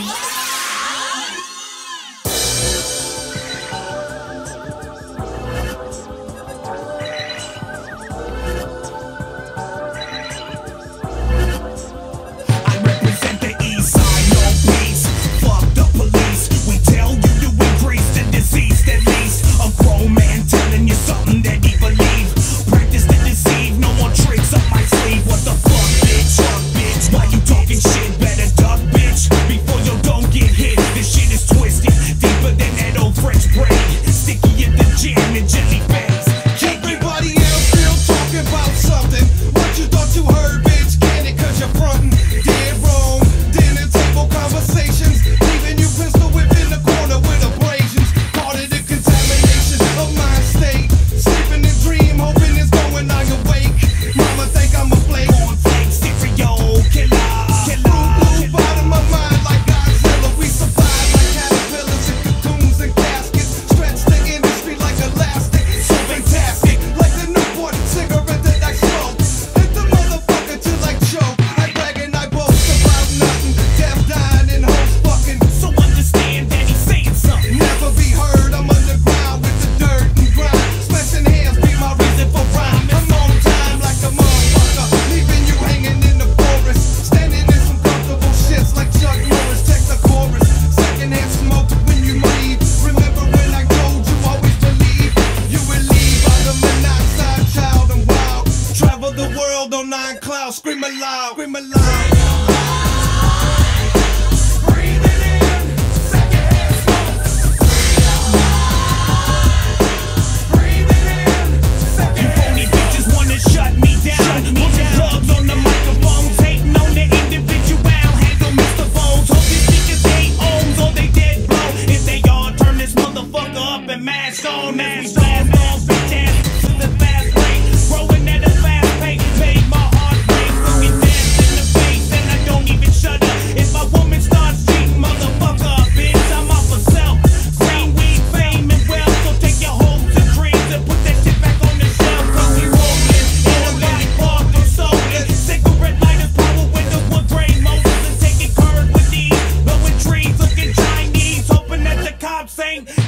I Aloud. Scream aloud. Cops